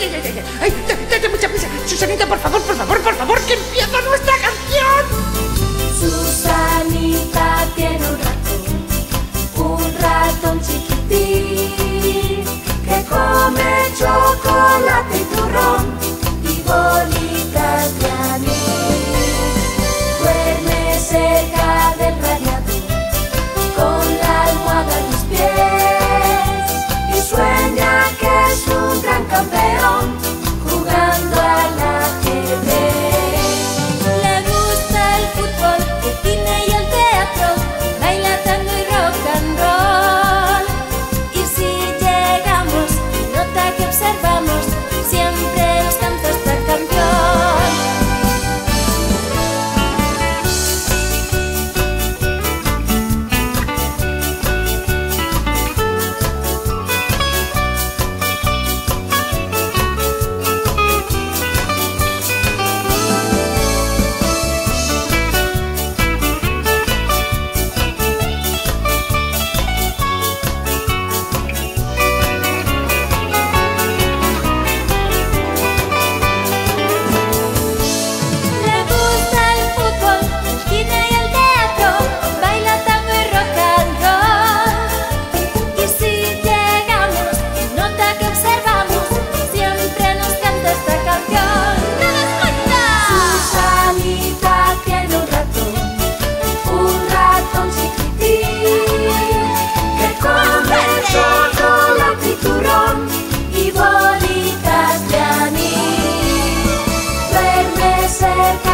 ay, ay, ay, date mucha prisa. Susanita, por favor, por favor, por favor, que empieza nuestra canción. Susanita tiene un ratón, un ratón chiquitín, que come chocolate y turrón y bolillos. said